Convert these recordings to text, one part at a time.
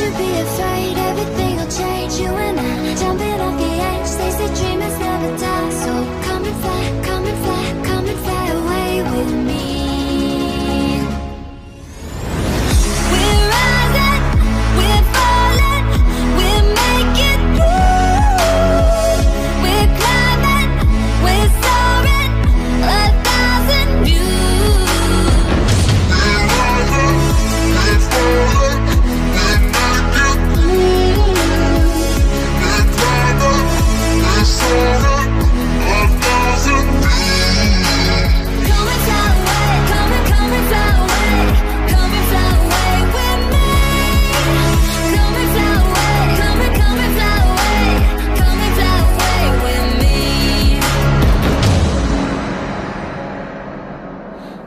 Don't you be afraid, everything will change. You and I, jumping off the edge, they say dream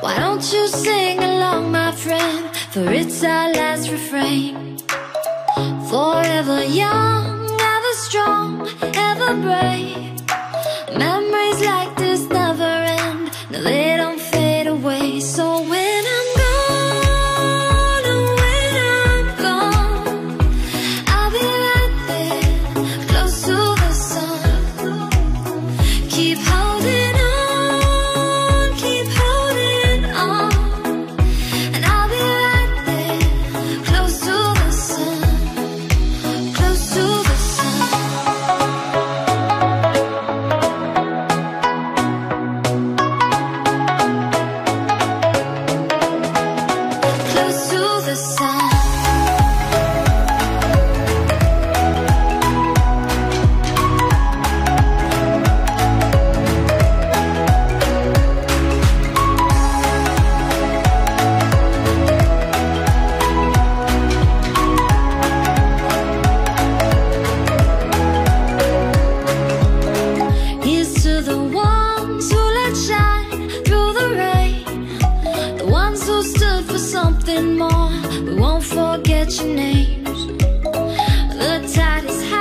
Why don't you sing along, my friend? For it's our last refrain. Forever young, ever strong, ever brave. something more. We won't forget your names. The tide is high.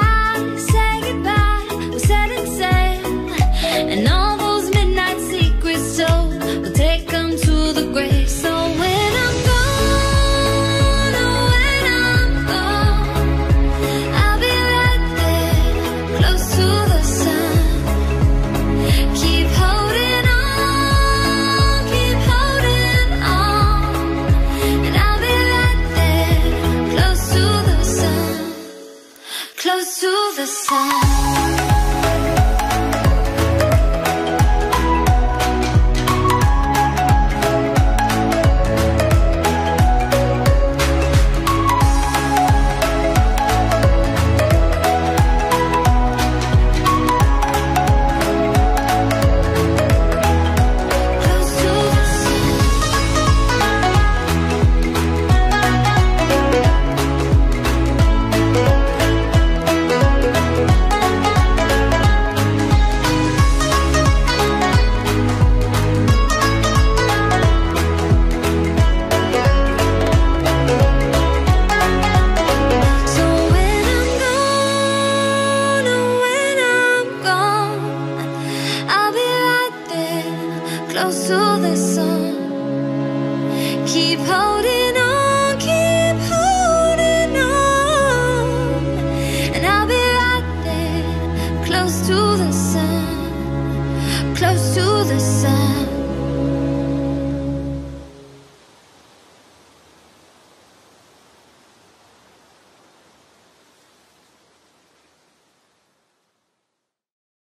close to the sun. Keep holding.